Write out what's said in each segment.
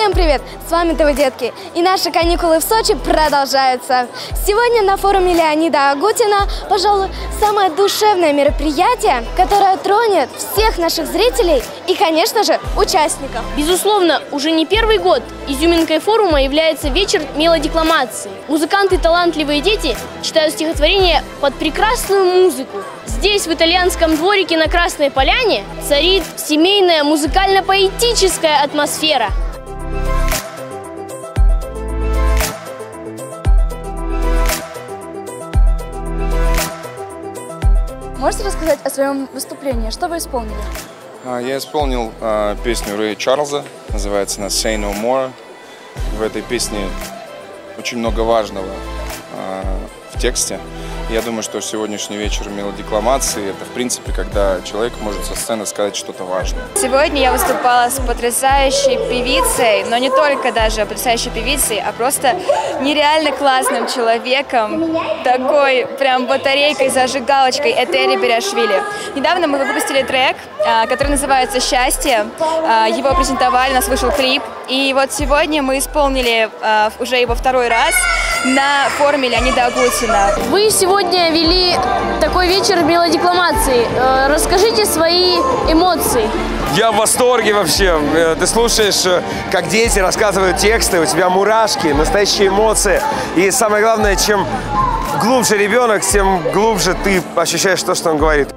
Всем привет! С вами ТВ Детки. И наши каникулы в Сочи продолжаются. Сегодня на форуме Леонида Агутина, пожалуй, самое душевное мероприятие, которое тронет всех наших зрителей и, конечно же, участников. Безусловно, уже не первый год изюминкой форума является вечер мелодикламации. Музыканты талантливые дети читают стихотворения под прекрасную музыку. Здесь, в итальянском дворике на Красной Поляне, царит семейная музыкально-поэтическая атмосфера. Можете рассказать о своем выступлении? Что вы исполнили? А, Я исполнил а, песню Рэя Чарльза, называется она «Say No More». В этой песне очень много важного а, в тексте. Я думаю, что сегодняшний вечер мелодикламации – это, в принципе, когда человек может со сцены сказать что-то важное. Сегодня я выступала с потрясающей певицей, но не только даже потрясающей певицей, а просто нереально классным человеком, такой прям батарейкой, зажигалочкой Этери Беряшвили. Недавно мы выпустили трек, а, который называется «Счастье». А, Его презентовали, у нас вышел клип. И вот сегодня мы исполнили а, уже его второй раз на форуме Леонида Агутина. Вы сегодня вели такой вечер мелодикламации. Э, Расскажите свои эмоции. Я в восторге вообще. Э, Ты слушаешь, э, как дети рассказывают тексты, у тебя мурашки, настоящие эмоции. И самое главное, чем глубже ребенок, тем глубже ты ощущаешь то, что он говорит.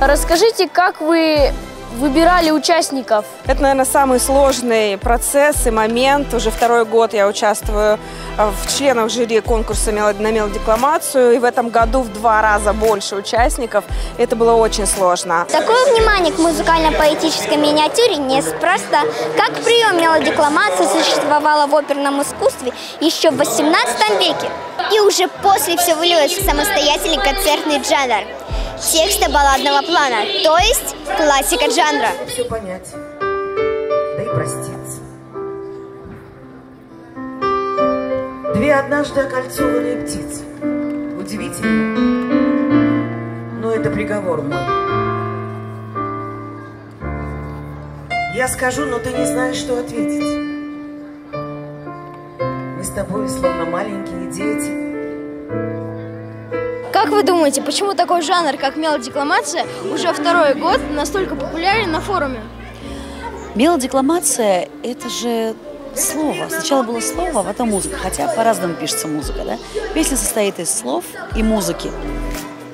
Расскажите, как вы выбирали участников? Это, наверное, самый сложный процесс и момент. Уже второй год я участвую э, в членах жюри конкурса на мелодикламацию. И в этом году в два раза больше участников. Это было очень сложно. Такое внимание к музыкально-поэтической миниатюре неспроста. Как прием мелодикламации существовало в оперном искусстве еще в 18 веке. И уже после все вылилось в самостоятельный концертный жанр. Текста балладного плана, то есть классика жанра. все понять, да и проститься. Две однажды окольцованные птицы. Удивительно, но это приговор мой. Я скажу, но ты не знаешь, что ответить. Мы с тобой словно маленькие дети. Как вы думаете, почему такой жанр, как мелодикламация, уже второй год настолько популярен на форуме? Мелодикламация – это же слово. Сначала было слово, а потом музыка. Хотя по-разному пишется музыка, да? Песня состоит из слов и музыки.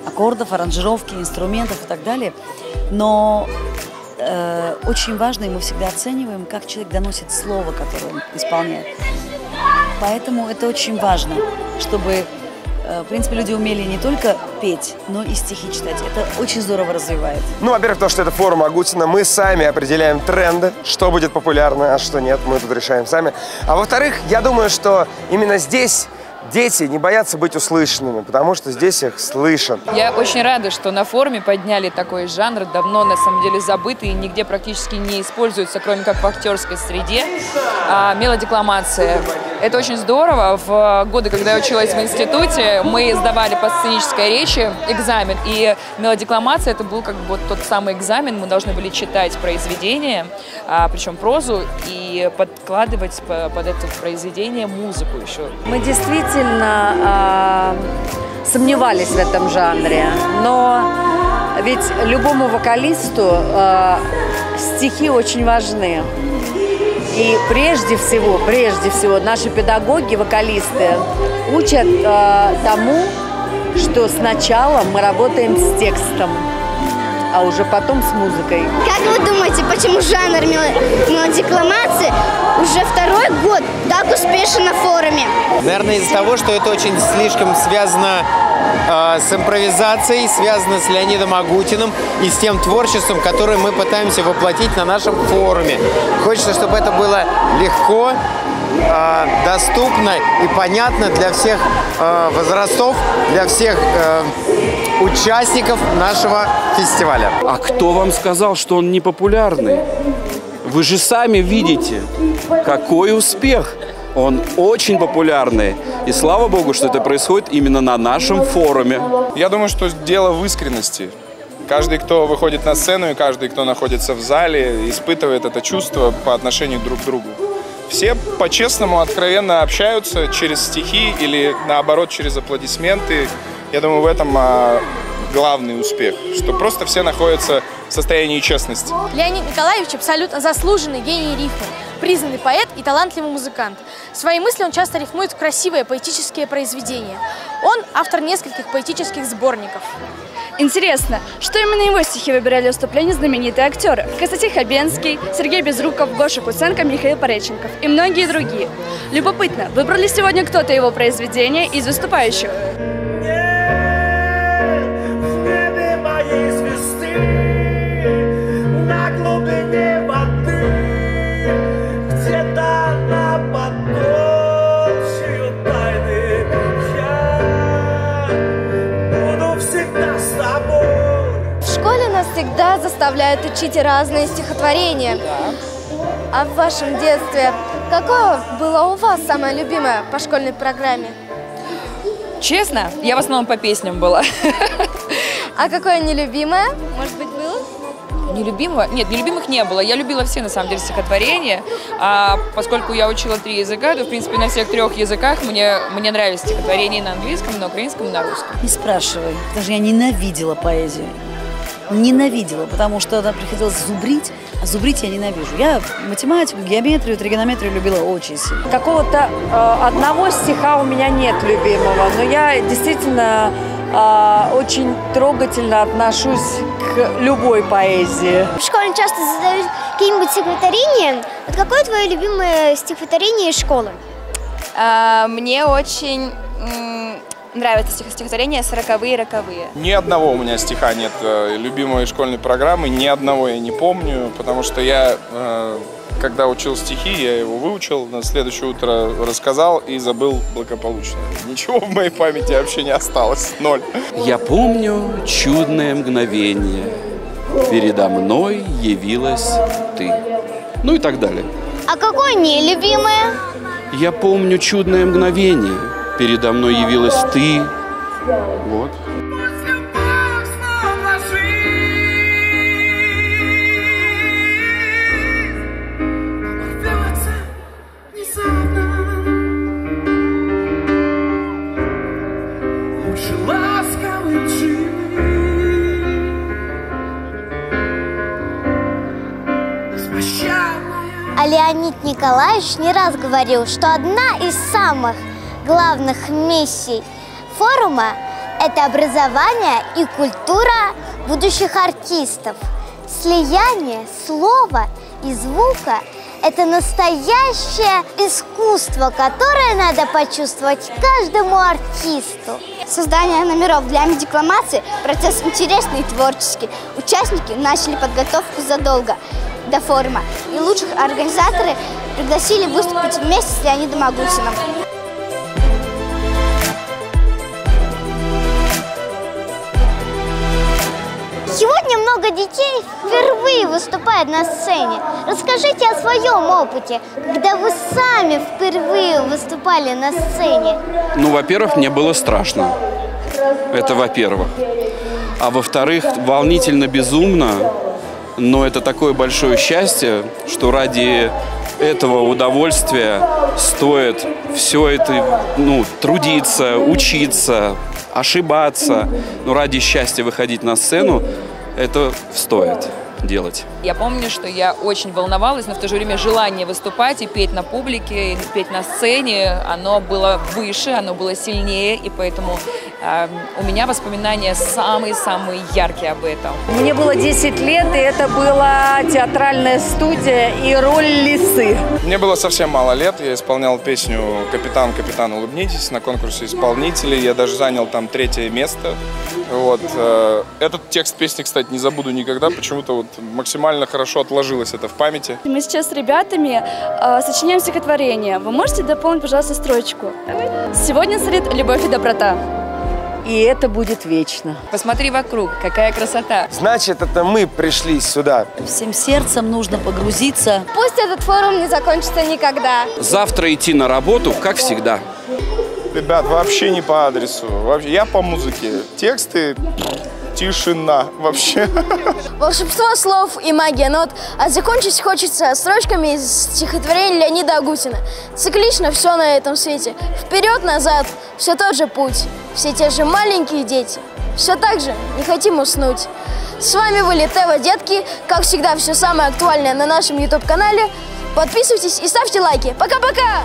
Аккордов, аранжировки, инструментов и так далее. Но э, очень важно, и мы всегда оцениваем, как человек доносит слово, которое он исполняет. Поэтому это очень важно, чтобы, в принципе, люди умели не только петь, но и стихи читать. Это очень здорово развивает. Ну, во-первых, то, что это форум Агутина, мы сами определяем тренды, что будет популярно, а что нет, мы тут решаем сами. А во-вторых, я думаю, что именно здесь дети не боятся быть услышанными, потому что здесь их слышат. Я очень рада, что на форуме подняли такой жанр, давно на самом деле забытый и нигде практически не используется, кроме как в актерской среде. А, мелодикламация. Это очень здорово. В годы, когда я училась в институте, мы сдавали по сценической речи экзамен, и мелодикламация это был как бы вот тот самый экзамен. Мы должны были читать произведение, а, причем прозу, и подкладывать по- под это произведение музыку еще. Мы действительно а, сомневались в этом жанре, но ведь любому вокалисту а, стихи очень важны. И прежде всего, прежде всего, наши педагоги, вокалисты учат а, тому, что сначала мы работаем с текстом, а уже потом с музыкой. Как вы думаете, почему жанр мело- мелодикламации уже второй год так успешен на форуме? Наверное, из-за того, что это очень слишком связано э, с импровизацией, связано с Леонидом Агутиным и с тем творчеством, которое мы пытаемся воплотить на нашем форуме. Хочется, чтобы это было легко, э, доступно и понятно для всех э, возрастов, для всех э, участников нашего фестиваля. А кто вам сказал, что он не популярный? Вы же сами видите, какой успех. Он очень популярный. И слава богу, что это происходит именно на нашем форуме. Я думаю, что дело в искренности. Каждый, кто выходит на сцену и каждый, кто находится в зале, испытывает это чувство по отношению друг к другу. Все по-честному, откровенно общаются через стихи или наоборот через аплодисменты. Я думаю, в этом а, главный успех, что просто все находятся в состоянии честности. Леонид Николаевич абсолютно заслуженный гений рифма, признанный поэт и талантливый музыкант. Свои мысли он часто рифмует в красивые поэтические произведения. Он автор нескольких поэтических сборников. Интересно, что именно его стихи выбирали выступления знаменитые актеры? Константин Хабенский, Сергей Безруков, Гоша Куценко, Михаил Пореченков и многие другие. Любопытно, выбрал ли сегодня кто-то его произведения из выступающих? Всегда заставляют учить разные стихотворения. А в вашем детстве какое было у вас самое любимое по школьной программе? Честно, я в основном по песням была. А какое нелюбимое? Может быть, было? Нелюбимого? Нет, нелюбимых не было. Я любила все, на самом деле, стихотворения. А поскольку я учила три языка, то, в принципе, на всех трех языках мне, мне нравились стихотворения и на английском, на украинском, и на русском. Не спрашивай, потому что я ненавидела поэзию. Ненавидела, потому что она приходилось зубрить, а зубрить я ненавижу. Я математику, геометрию, тригонометрию любила очень сильно. Какого-то э, одного стиха у меня нет любимого, но я действительно э, очень трогательно отношусь к любой поэзии. В школе часто задают какие-нибудь стихотворения. Вот какое твое любимое стихотворение из школы? А, Мне очень нравится стих- стихотворение «Сороковые роковые». Ни одного у меня стиха нет э, любимой школьной программы, ни одного я не помню, потому что я, э, когда учил стихи, я его выучил, на следующее утро рассказал и забыл благополучно. Ничего в моей памяти вообще не осталось, ноль. Я помню чудное мгновение. Передо мной явилась ты. Ну и так далее. А какое нелюбимое? Я помню чудное мгновение. Передо мной явилась ты. Вот. А Леонид Николаевич не раз говорил, что одна из самых главных миссий форума – это образование и культура будущих артистов. Слияние слова и звука – это настоящее искусство, которое надо почувствовать каждому артисту. Создание номеров для декламации – процесс интересный и творческий. Участники начали подготовку задолго до форума. И лучших организаторы пригласили выступить вместе с Леонидом Агутиным. Много детей впервые выступают на сцене. Расскажите о своем опыте, когда вы сами впервые выступали на сцене. Ну, во-первых, мне было страшно. Это во-первых. А во-вторых, волнительно безумно, но это такое большое счастье, что ради этого удовольствия стоит все это, ну, трудиться, учиться, ошибаться. Но ради счастья выходить на сцену, это стоит делать. Я помню, что я очень волновалась, но в то же время желание выступать и петь на публике, и петь на сцене, оно было выше, оно было сильнее, и поэтому у меня воспоминания самые-самые яркие об этом. Мне было 10 лет, и это была театральная студия и роль лисы. Мне было совсем мало лет, я исполнял песню «Капитан, капитан, улыбнитесь» на конкурсе исполнителей, я даже занял там третье место. Вот. э, Этот текст песни, кстати, не забуду никогда, почему-то вот максимально хорошо отложилось это в памяти. Мы сейчас с ребятами э, сочиняем стихотворение. Вы можете дополнить, пожалуйста, строчку? Сегодня царит любовь и доброта. И это будет вечно. Посмотри вокруг, какая красота. Значит, это мы пришли сюда. Всем сердцем нужно погрузиться. Пусть этот форум не закончится никогда. Завтра идти на работу, как всегда. Ребят, вообще не по адресу. Вообще, я по музыке. Тексты тишина вообще. Волшебство слов и магия нот, а закончить хочется строчками из стихотворения Леонида Агутина. Циклично все на этом свете. Вперед-назад, все тот же путь. Все те же маленькие дети. Все так же не хотим уснуть. С вами были Тева Детки. Как всегда, все самое актуальное на нашем YouTube-канале. Подписывайтесь и ставьте лайки. Пока-пока!